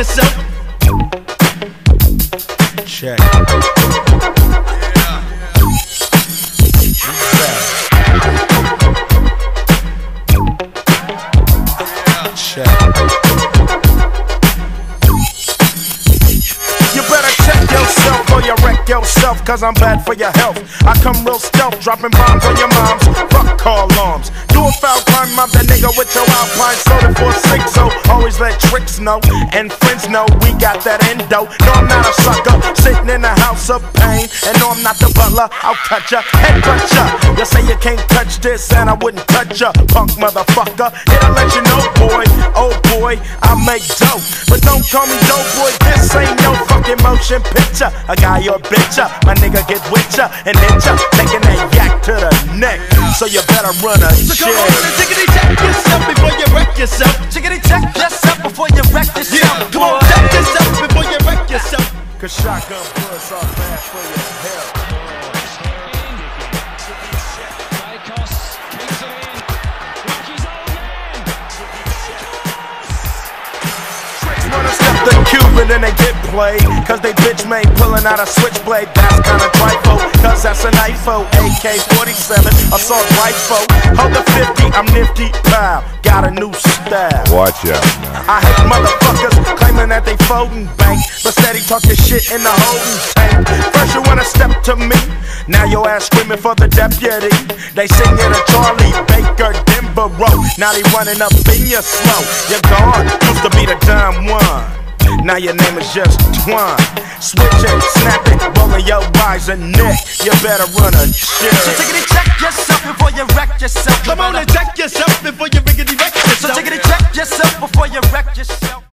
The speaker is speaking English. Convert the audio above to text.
yourself. Check. Yourself, cause I'm bad for your health. I come real stealth, dropping bombs on your moms. Fuck call alarms. Do a foul crime, I'm that nigga with your alpine soda for six. So always let tricks know and friends know we got that endo. No, I'm not a sucker, sitting in a house of pain. And no, I'm not the butler, I'll cut ya, head cut ya. You say you can't touch this, and I wouldn't touch ya, punk motherfucker. Here to let you know, boy, oh boy, I make dope. But don't call me dope, boy, this ain't no fucking motion picture. A guy or bitch ya, my nigga get with ya and hit ya, taking that yak to the neck. So you better run a So check. come on and tickety check yourself before you wreck yourself. Tickety check yourself before you wreck yourself. Yeah, come on, check yourself before you wreck yourself. Cause shotgun bullets are bad for your the Cuban and they get played. Cause they bitch made pulling out a switchblade. That's kinda trifle. Cause that's an IFO. AK 47, assault rifle. Hold the 50, I'm nifty. Pow, got a new style. Watch out now. I hate motherfuckers claiming that they folding bank, but steady talking shit in the holding tank. First you wanna step to me, now your ass screaming for the deputy. They sing it to Charlie Baker, Denver Road. Now they running up in your slow. You're gone, used to be the dumb one. Now your name is just Twan. Switch it, snap it, rolling your eyes and neck. You better run a shit. So take it and check yourself before you wreck yourself. Come on and